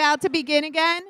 about to begin again.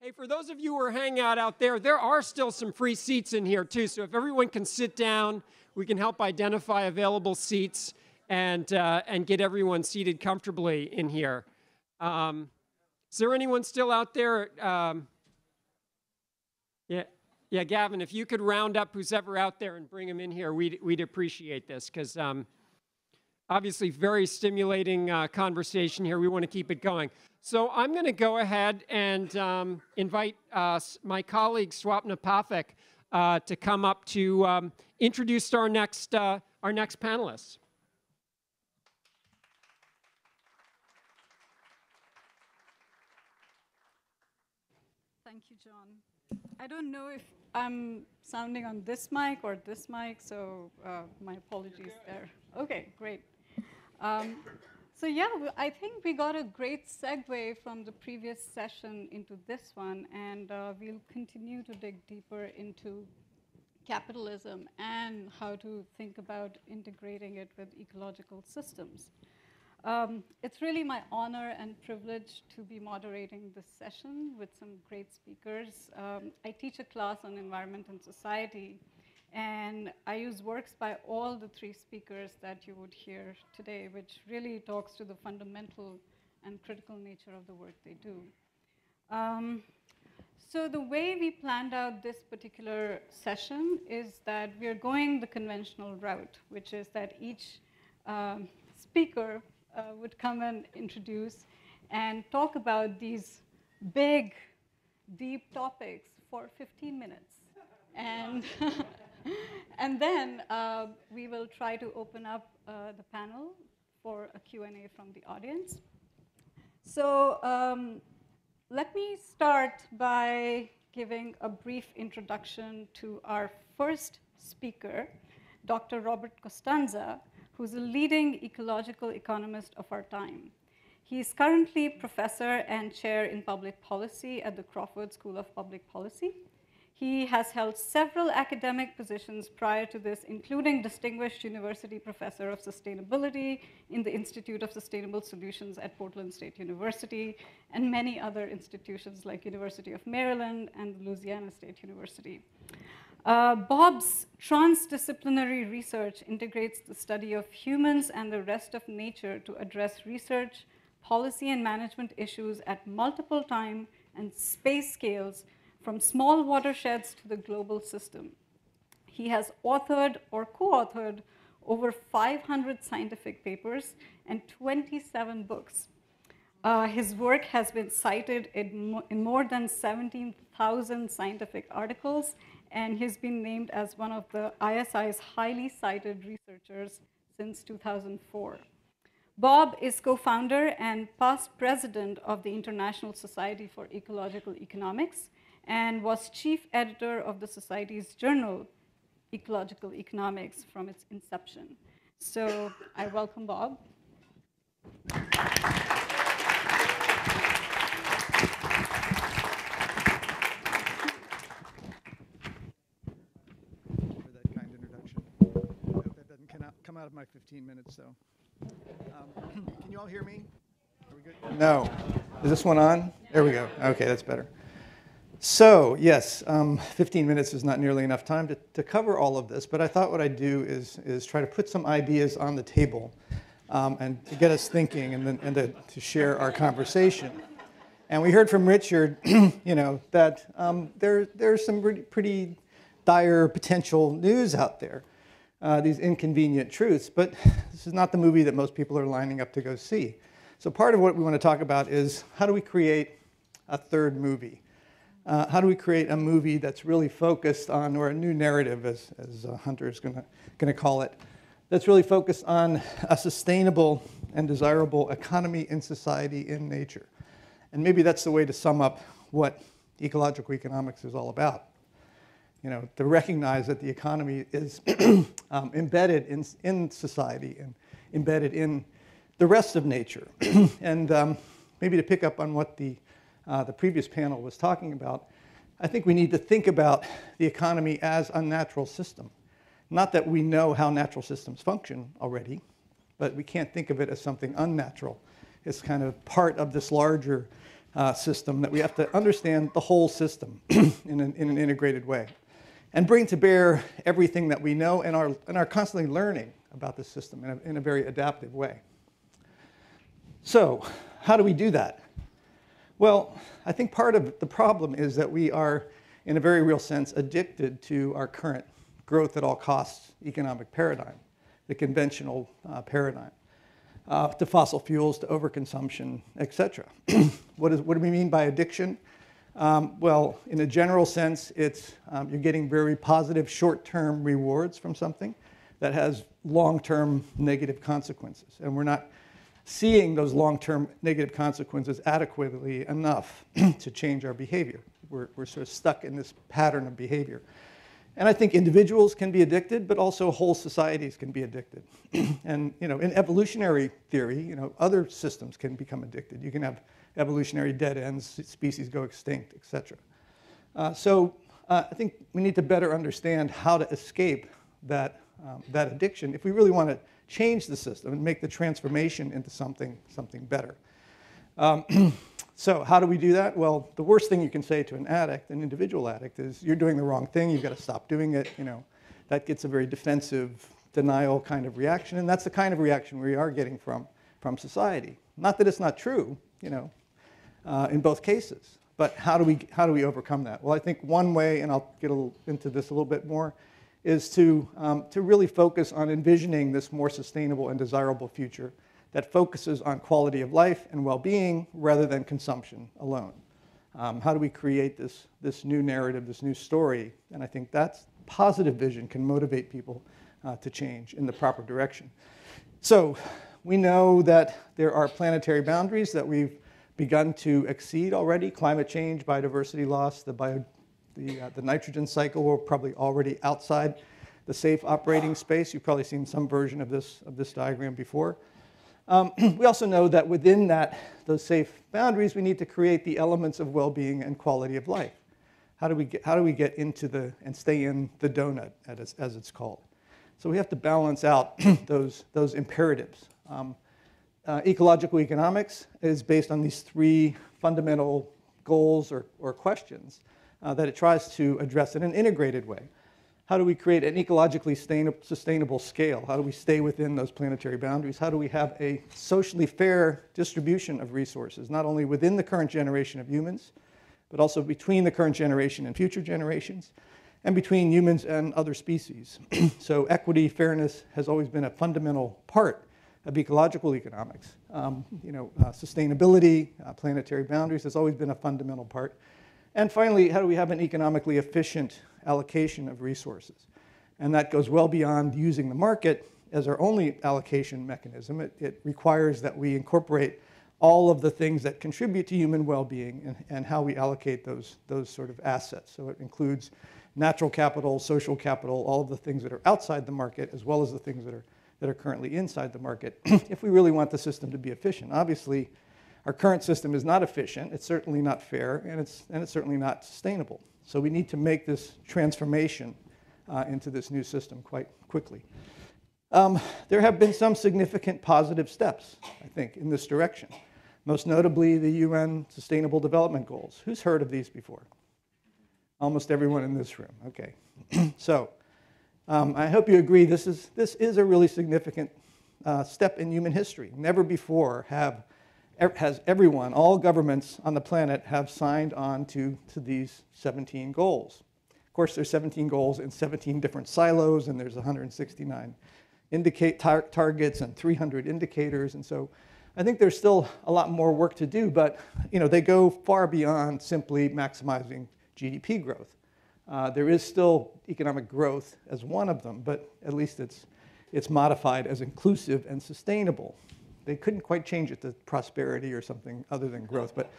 Hey, for those of you who are hanging out out there, there are still some free seats in here too. So if everyone can sit down, we can help identify available seats and, uh, and get everyone seated comfortably in here. Um, is there anyone still out there? Um, yeah, yeah, Gavin, if you could round up who's ever out there and bring them in here, we'd, we'd appreciate this because um, obviously very stimulating uh, conversation here. We want to keep it going. So I'm going to go ahead and um, invite uh, my colleague Swapna Pathak uh, to come up to um, introduce our next, uh, our next panelists. Thank you, John. I don't know if I'm sounding on this mic or this mic, so uh, my apologies there. Okay, great. Um, so yeah, I think we got a great segue from the previous session into this one, and uh, we'll continue to dig deeper into capitalism and how to think about integrating it with ecological systems. Um, it's really my honor and privilege to be moderating this session with some great speakers. Um, I teach a class on environment and society, and I use works by all the three speakers that you would hear today, which really talks to the fundamental and critical nature of the work they do. Um, so the way we planned out this particular session is that we are going the conventional route, which is that each um, speaker uh, would come and introduce and talk about these big, deep topics for 15 minutes. And and then uh, we will try to open up uh, the panel for a Q&A from the audience. So um, let me start by giving a brief introduction to our first speaker, Dr. Robert Costanza, who's a leading ecological economist of our time. He is currently professor and chair in public policy at the Crawford School of Public Policy. He has held several academic positions prior to this, including Distinguished University Professor of Sustainability in the Institute of Sustainable Solutions at Portland State University, and many other institutions like University of Maryland and Louisiana State University. Uh, Bob's transdisciplinary research integrates the study of humans and the rest of nature to address research, policy, and management issues at multiple time and space scales from small watersheds to the global system. He has authored or co-authored over 500 scientific papers and 27 books. Uh, his work has been cited in, mo in more than 17,000 scientific articles, and he's been named as one of the ISI's highly cited researchers since 2004. Bob is co-founder and past president of the International Society for Ecological Economics, and was chief editor of the Society's journal, Ecological Economics, from its inception. So I welcome Bob. for that kind introduction. I hope that doesn't come out, come out of my 15 minutes, so. Um, Can you all hear me? Are we good? No. Is this one on? There we go. Okay, that's better. So, yes, um, 15 minutes is not nearly enough time to, to cover all of this, but I thought what I'd do is, is try to put some ideas on the table um, and to get us thinking and, then, and to, to share our conversation. And we heard from Richard, you know, that um, there, there's some pretty, pretty dire potential news out there, uh, these inconvenient truths, but this is not the movie that most people are lining up to go see. So part of what we want to talk about is how do we create a third movie? Uh, how do we create a movie that's really focused on, or a new narrative, as, as uh, Hunter is going to call it, that's really focused on a sustainable and desirable economy in society in nature. And maybe that's the way to sum up what ecological economics is all about. You know, to recognize that the economy is um, embedded in, in society and embedded in the rest of nature. and um, maybe to pick up on what the, uh, the previous panel was talking about, I think we need to think about the economy as a natural system. Not that we know how natural systems function already, but we can't think of it as something unnatural. It's kind of part of this larger uh, system that we have to understand the whole system in, an, in an integrated way and bring to bear everything that we know and are, and are constantly learning about the system in a, in a very adaptive way. So, how do we do that? Well, I think part of the problem is that we are, in a very real sense, addicted to our current growth at all costs economic paradigm, the conventional uh, paradigm, uh, to fossil fuels, to overconsumption, et cetera. what, is, what do we mean by addiction? Um, well, in a general sense, it's um, you're getting very positive short-term rewards from something that has long-term negative consequences, and we're not seeing those long-term negative consequences adequately enough to change our behavior. We're, we're sort of stuck in this pattern of behavior. And I think individuals can be addicted, but also whole societies can be addicted. and you know, in evolutionary theory, you know, other systems can become addicted. You can have evolutionary dead ends, species go extinct, et cetera. Uh, so uh, I think we need to better understand how to escape that, um, that addiction if we really want to change the system and make the transformation into something, something better. Um, so how do we do that? Well, the worst thing you can say to an addict, an individual addict, is you're doing the wrong thing, you've got to stop doing it. You know, that gets a very defensive, denial kind of reaction, and that's the kind of reaction we are getting from, from society. Not that it's not true, you know, uh, in both cases, but how do, we, how do we overcome that? Well, I think one way, and I'll get into this a little bit more, is to, um, to really focus on envisioning this more sustainable and desirable future that focuses on quality of life and well-being rather than consumption alone. Um, how do we create this, this new narrative, this new story? And I think that positive vision can motivate people uh, to change in the proper direction. So we know that there are planetary boundaries that we've begun to exceed already. Climate change, biodiversity loss, the bio, the, uh, the nitrogen cycle, we're probably already outside the safe operating space. You've probably seen some version of this, of this diagram before. Um, we also know that within that, those safe boundaries, we need to create the elements of well-being and quality of life. How do we get, how do we get into the, and stay in the donut, as, as it's called? So we have to balance out those, those imperatives. Um, uh, ecological economics is based on these three fundamental goals or, or questions uh, that it tries to address in an integrated way. How do we create an ecologically sustainable scale? How do we stay within those planetary boundaries? How do we have a socially fair distribution of resources, not only within the current generation of humans, but also between the current generation and future generations, and between humans and other species. so equity, fairness has always been a fundamental part of ecological economics. Um, you know, uh, sustainability, uh, planetary boundaries has always been a fundamental part. And finally, how do we have an economically efficient allocation of resources? And that goes well beyond using the market as our only allocation mechanism. It, it requires that we incorporate all of the things that contribute to human well-being and, and how we allocate those, those sort of assets. So it includes natural capital, social capital, all of the things that are outside the market, as well as the things that are, that are currently inside the market, if we really want the system to be efficient. Obviously, our current system is not efficient, it's certainly not fair, and it's, and it's certainly not sustainable. So we need to make this transformation uh, into this new system quite quickly. Um, there have been some significant positive steps, I think, in this direction. Most notably, the UN Sustainable Development Goals. Who's heard of these before? Almost everyone in this room. Okay. so um, I hope you agree this is, this is a really significant uh, step in human history. Never before have has everyone, all governments on the planet have signed on to, to these 17 goals. Of course, there's 17 goals in 17 different silos, and there's 169 indicate tar targets and 300 indicators. And so I think there's still a lot more work to do, but you know, they go far beyond simply maximizing GDP growth. Uh, there is still economic growth as one of them, but at least it's, it's modified as inclusive and sustainable. They couldn't quite change it to prosperity or something other than growth, but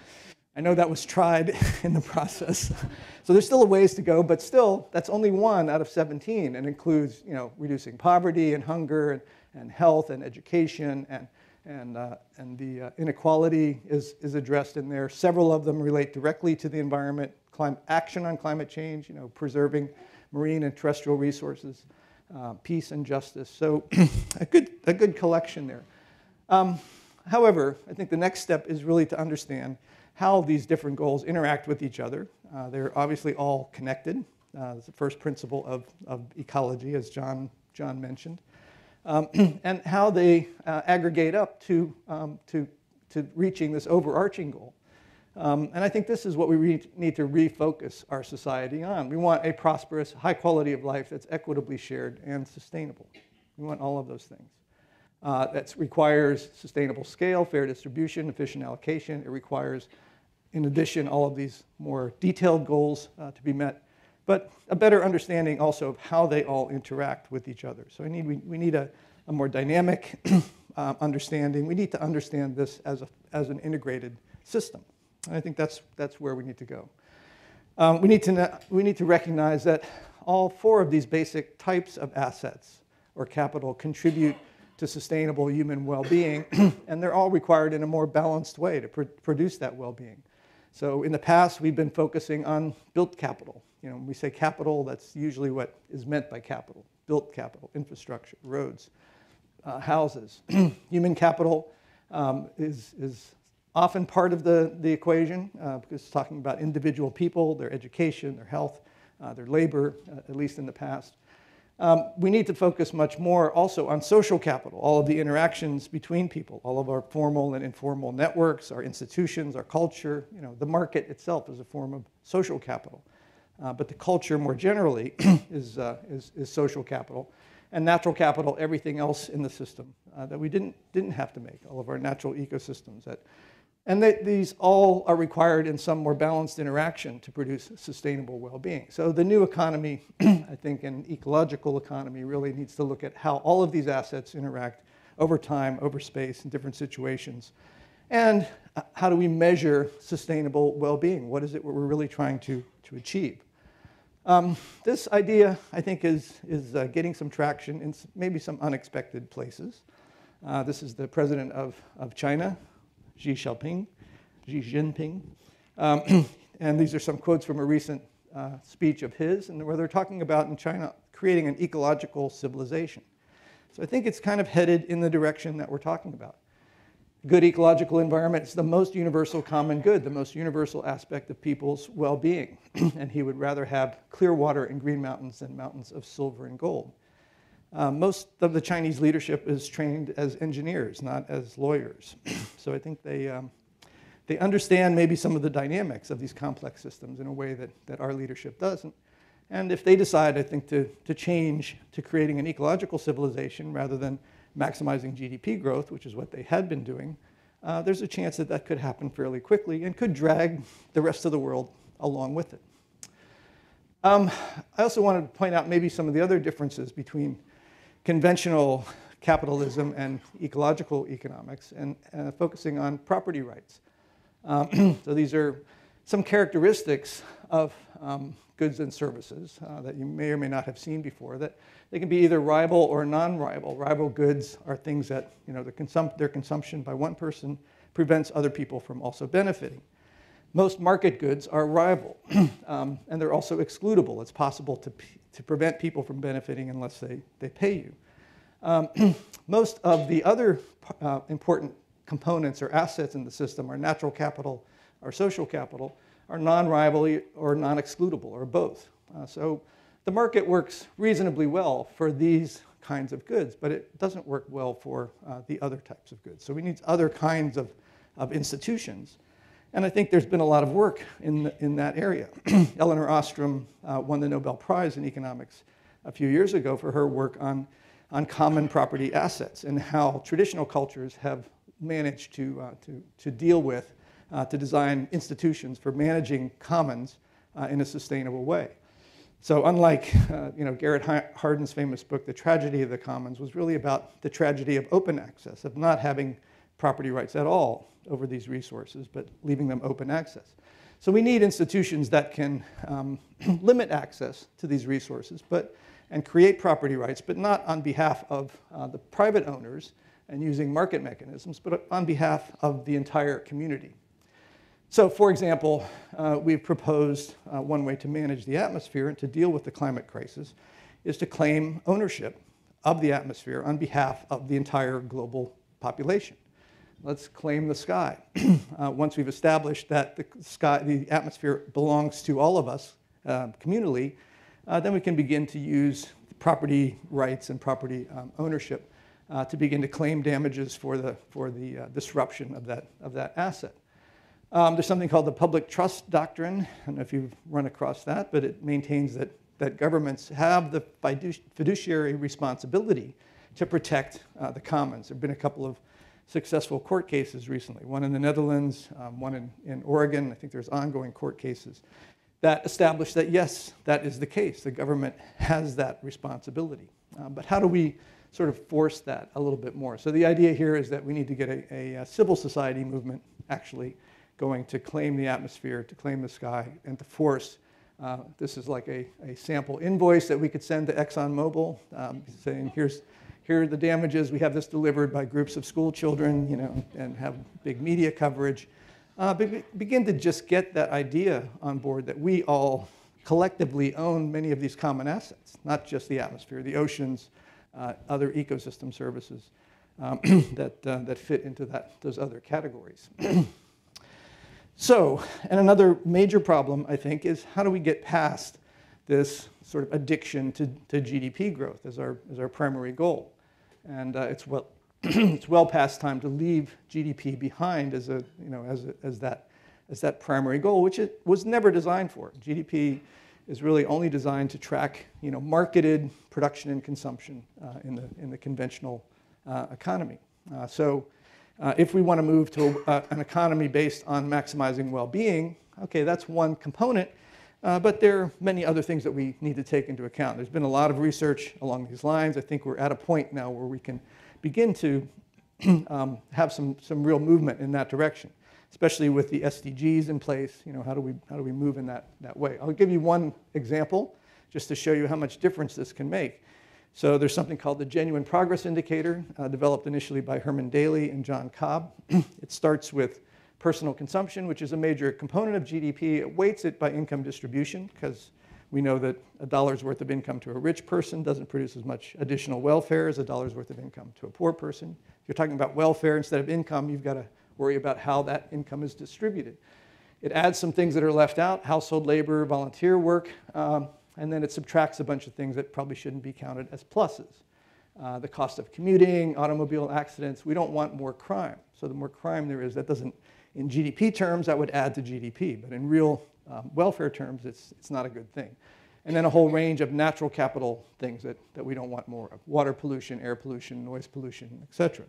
I know that was tried in the process. so there's still a ways to go, but still, that's only one out of 17 and includes you know, reducing poverty and hunger and, and health and education and, and, uh, and the uh, inequality is, is addressed in there. Several of them relate directly to the environment, climate, action on climate change, you know, preserving marine and terrestrial resources, uh, peace and justice. So a, good, a good collection there. Um, however, I think the next step is really to understand how these different goals interact with each other. Uh, they're obviously all connected. Uh, it's the first principle of, of ecology, as John, John mentioned. Um, and how they uh, aggregate up to, um, to, to reaching this overarching goal. Um, and I think this is what we need to refocus our society on. We want a prosperous, high quality of life that's equitably shared and sustainable. We want all of those things. Uh, that requires sustainable scale, fair distribution, efficient allocation. It requires, in addition, all of these more detailed goals uh, to be met, but a better understanding also of how they all interact with each other. So need, we, we need a, a more dynamic uh, understanding. We need to understand this as, a, as an integrated system. And I think that's, that's where we need to go. Um, we, need to, we need to recognize that all four of these basic types of assets or capital contribute to sustainable human well-being, and they're all required in a more balanced way to pr produce that well-being. So in the past, we've been focusing on built capital. You know, when we say capital, that's usually what is meant by capital. Built capital, infrastructure, roads, uh, houses. human capital um, is, is often part of the, the equation uh, because it's talking about individual people, their education, their health, uh, their labor, uh, at least in the past. Um, we need to focus much more also on social capital, all of the interactions between people, all of our formal and informal networks, our institutions, our culture. You know, the market itself is a form of social capital. Uh, but the culture more generally is, uh, is, is, social capital. And natural capital, everything else in the system uh, that we didn't, didn't have to make, all of our natural ecosystems that and they, these all are required in some more balanced interaction to produce sustainable well-being. So the new economy, I think an ecological economy, really needs to look at how all of these assets interact over time, over space, in different situations. And uh, how do we measure sustainable well-being? What is it we're really trying to, to achieve? Um, this idea, I think, is, is uh, getting some traction in maybe some unexpected places. Uh, this is the president of, of China, Xi Jinping. Xi Jinping. Um, and these are some quotes from a recent uh, speech of his, and where they're talking about in China creating an ecological civilization. So I think it's kind of headed in the direction that we're talking about. Good ecological environment is the most universal common good, the most universal aspect of people's well being. and he would rather have clear water and green mountains than mountains of silver and gold. Um, most of the Chinese leadership is trained as engineers, not as lawyers. so I think they, um, they understand maybe some of the dynamics of these complex systems in a way that, that our leadership doesn't. And if they decide, I think, to, to change to creating an ecological civilization rather than maximizing GDP growth, which is what they had been doing, uh, there's a chance that that could happen fairly quickly and could drag the rest of the world along with it. Um, I also wanted to point out maybe some of the other differences between conventional capitalism and ecological economics and uh, focusing on property rights. Um, so these are some characteristics of um, goods and services uh, that you may or may not have seen before that they can be either rival or non-rival. Rival goods are things that you know, consum their consumption by one person prevents other people from also benefiting. Most market goods are rival, um, and they're also excludable. It's possible to, to prevent people from benefiting unless they, they pay you. Um, most of the other uh, important components or assets in the system, are natural capital, or social capital, are non-rival or non-excludable, or both. Uh, so the market works reasonably well for these kinds of goods, but it doesn't work well for uh, the other types of goods. So we need other kinds of, of institutions. And I think there's been a lot of work in, in that area. Elinor Ostrom uh, won the Nobel Prize in economics a few years ago for her work on, on common property assets and how traditional cultures have managed to, uh, to, to deal with, uh, to design institutions for managing commons uh, in a sustainable way. So unlike uh, you know, Garrett Hardin's famous book, The Tragedy of the Commons, was really about the tragedy of open access, of not having property rights at all over these resources, but leaving them open access. So we need institutions that can um, limit access to these resources, but and create property rights, but not on behalf of uh, the private owners and using market mechanisms, but on behalf of the entire community. So, for example, uh, we've proposed uh, one way to manage the atmosphere and to deal with the climate crisis is to claim ownership of the atmosphere on behalf of the entire global population. Let's claim the sky. uh, once we've established that the sky, the atmosphere belongs to all of us uh, communally, uh, then we can begin to use property rights and property um, ownership uh, to begin to claim damages for the, for the disruption of that, of that asset. Um, there's something called the public trust doctrine. I don't know if you've run across that, but it maintains that, that governments have the fiduciary responsibility to protect uh, the commons. There have been a couple of successful court cases recently, one in the Netherlands, um, one in, in Oregon. I think there's ongoing court cases that establish that, yes, that is the case. The government has that responsibility. Uh, but how do we sort of force that a little bit more? So the idea here is that we need to get a, a, a civil society movement actually going to claim the atmosphere, to claim the sky, and to force. Uh, this is like a, a sample invoice that we could send to ExxonMobil um, saying, here's, here are the damages. We have this delivered by groups of school children, you know, and have big media coverage. Uh, be, begin to just get that idea on board that we all collectively own many of these common assets, not just the atmosphere, the oceans, uh, other ecosystem services um, that, uh, that fit into that, those other categories. So, and another major problem, I think, is how do we get past this sort of addiction to, to GDP growth as our, as our primary goal? And uh, it's, well, it's well past time to leave GDP behind as, a, you know, as, a, as, that, as that primary goal, which it was never designed for. GDP is really only designed to track you know, marketed production and consumption uh, in, the, in the conventional uh, economy. Uh, so uh, if we want to move to a, uh, an economy based on maximizing well-being, okay, that's one component, uh, but there are many other things that we need to take into account. There's been a lot of research along these lines. I think we're at a point now where we can begin to um, have some, some real movement in that direction, especially with the SDGs in place. You know, how do we, how do we move in that, that way? I'll give you one example just to show you how much difference this can make. So there's something called the Genuine Progress Indicator, uh, developed initially by Herman Daly and John Cobb. it starts with personal consumption, which is a major component of GDP. It weights it by income distribution because we know that a dollar's worth of income to a rich person doesn't produce as much additional welfare as a dollar's worth of income to a poor person. If you're talking about welfare instead of income, you've got to worry about how that income is distributed. It adds some things that are left out, household labor, volunteer work, um, and then it subtracts a bunch of things that probably shouldn't be counted as pluses. Uh, the cost of commuting, automobile accidents, we don't want more crime. So the more crime there is, that doesn't, in GDP terms, that would add to GDP, but in real um, welfare terms, it's, it's not a good thing. And then a whole range of natural capital things that, that we don't want more of. Water pollution, air pollution, noise pollution, et cetera.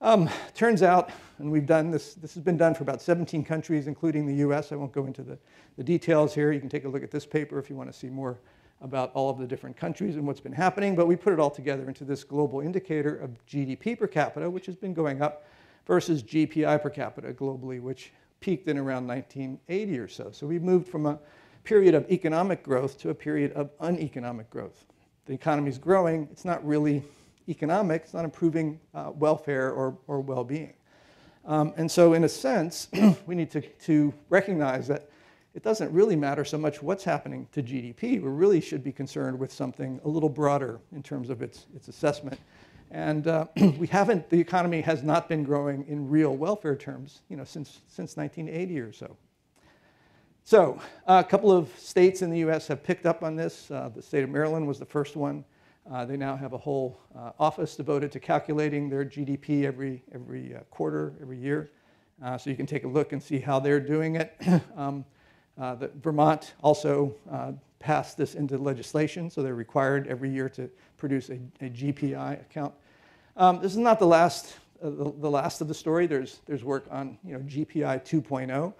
Um, turns out, and we've done this, this has been done for about 17 countries, including the US. I won't go into the, the details here. You can take a look at this paper if you want to see more about all of the different countries and what's been happening. But we put it all together into this global indicator of GDP per capita, which has been going up, versus GPI per capita globally, which peaked in around 1980 or so. So we've moved from a period of economic growth to a period of uneconomic growth. The economy is growing. It's not really economic, it's not improving uh, welfare or, or well-being. Um, and so in a sense, we need to, to recognize that it doesn't really matter so much what's happening to GDP. We really should be concerned with something a little broader in terms of its, its assessment. And uh, we haven't, the economy has not been growing in real welfare terms, you know, since, since 1980 or so. So uh, a couple of states in the US have picked up on this. Uh, the state of Maryland was the first one. Uh, they now have a whole uh, office devoted to calculating their GDP every, every uh, quarter, every year. So you can take a look and see how they're doing it. um, the, Vermont also passed this into legislation, so they're required every year to produce a, a GPI account. Um, this is not the last uh, the, the, last of the story. There's, there's work on you know, GPI 2.0.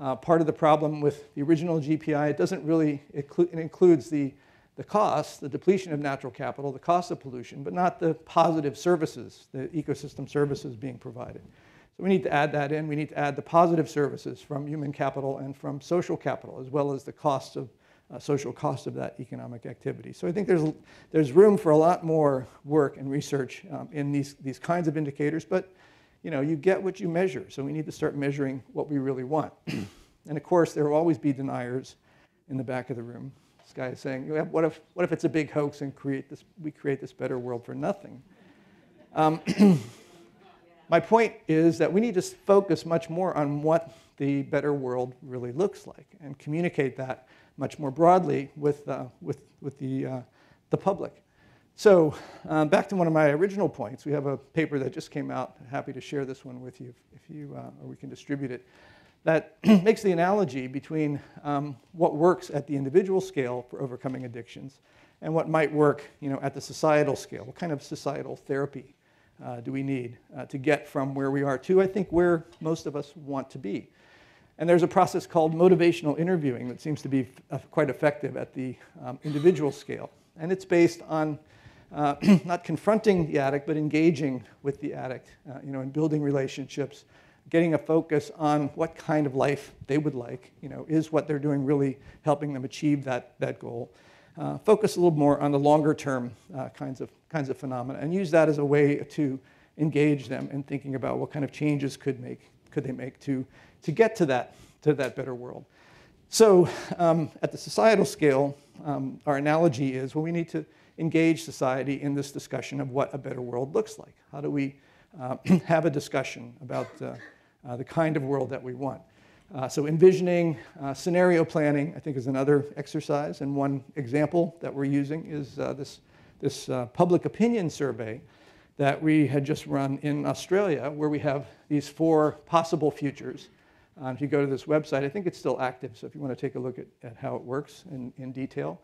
Uh, part of the problem with the original GPI, it doesn't really, it includes the, the cost, the depletion of natural capital, the cost of pollution, but not the positive services, the ecosystem services being provided. So we need to add that in. We need to add the positive services from human capital and from social capital, as well as the costs of uh, social cost of that economic activity. So I think there's, there's room for a lot more work and research um, in these, these kinds of indicators, but you know, you get what you measure. So we need to start measuring what we really want. and of course, there will always be deniers in the back of the room. This guy is saying, what if, what if it's a big hoax and create this, we create this better world for nothing? Um, my point is that we need to focus much more on what the better world really looks like and communicate that much more broadly with, uh, with, with the, uh, the public. So um, back to one of my original points, we have a paper that just came out. Happy to share this one with you if, if you, uh, or we can distribute it. That makes the analogy between um, what works at the individual scale for overcoming addictions and what might work you know, at the societal scale. What kind of societal therapy uh, do we need uh, to get from where we are to, I think, where most of us want to be? And there's a process called motivational interviewing that seems to be uh, quite effective at the um, individual scale. And it's based on uh, not confronting the addict, but engaging with the addict, uh, you know, and building relationships, getting a focus on what kind of life they would like, you know, is what they're doing really helping them achieve that, that goal. Uh, focus a little more on the longer term uh, kinds, of, kinds of phenomena and use that as a way to engage them in thinking about what kind of changes could, make, could they make to to get to that, to that better world. So um, at the societal scale, um, our analogy is well, we need to engage society in this discussion of what a better world looks like. How do we uh, have a discussion about uh, uh, the kind of world that we want? Uh, so envisioning, uh, scenario planning, I think is another exercise. And one example that we're using is uh, this, this public opinion survey that we had just run in Australia, where we have these four possible futures uh, if you go to this website, I think it's still active, so if you want to take a look at, at how it works in, in detail,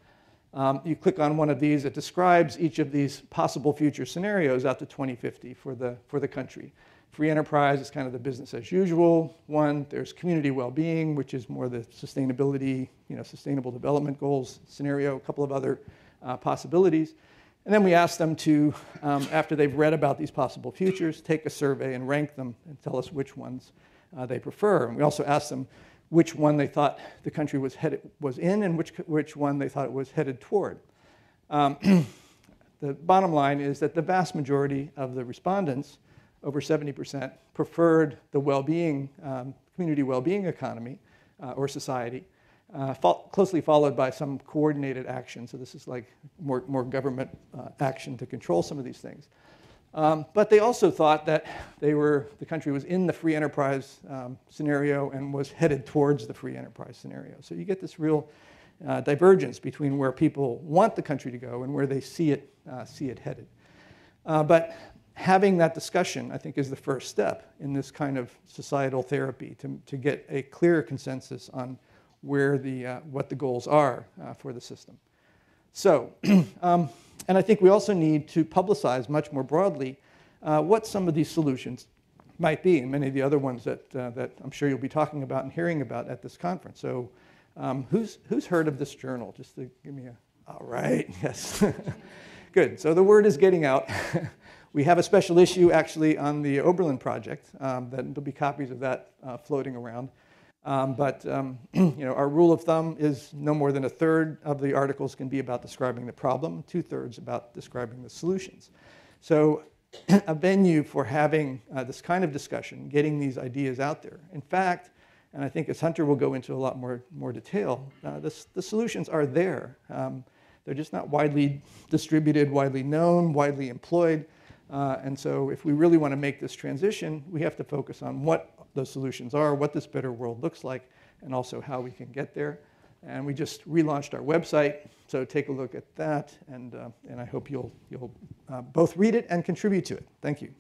um, you click on one of these. It describes each of these possible future scenarios out to 2050 for the, for the country. Free enterprise is kind of the business as usual one. There's community well-being, which is more the sustainability, you know, sustainable development goals scenario, a couple of other uh, possibilities. And then we ask them to, um, after they've read about these possible futures, take a survey and rank them and tell us which ones uh, they prefer. And we also asked them which one they thought the country was, headed, was in and which, which one they thought it was headed toward. Um, the bottom line is that the vast majority of the respondents, over 70%, preferred the well-being, um, community well-being economy uh, or society, uh, fo closely followed by some coordinated action. So this is like more, more government uh, action to control some of these things. Um, but they also thought that they were, the country was in the free enterprise um, scenario and was headed towards the free enterprise scenario. So you get this real uh, divergence between where people want the country to go and where they see it, uh, see it headed. Uh, but having that discussion, I think, is the first step in this kind of societal therapy to, to get a clear consensus on where the, uh, what the goals are uh, for the system. So, um, and I think we also need to publicize much more broadly uh, what some of these solutions might be, and many of the other ones that, uh, that I'm sure you'll be talking about and hearing about at this conference. So, um, who's, who's heard of this journal? Just to give me a, all right, yes. Good, so the word is getting out. we have a special issue actually on the Oberlin project, um, that there'll be copies of that uh, floating around. Um, but um, you know, our rule of thumb is no more than a third of the articles can be about describing the problem, two thirds about describing the solutions. So a venue for having uh, this kind of discussion, getting these ideas out there. In fact, and I think as Hunter will go into a lot more, more detail, uh, the, the solutions are there. Um, they're just not widely distributed, widely known, widely employed. Uh, and so if we really want to make this transition, we have to focus on what those solutions are, what this better world looks like, and also how we can get there. And we just relaunched our website, so take a look at that, and, uh, and I hope you'll, you'll uh, both read it and contribute to it. Thank you.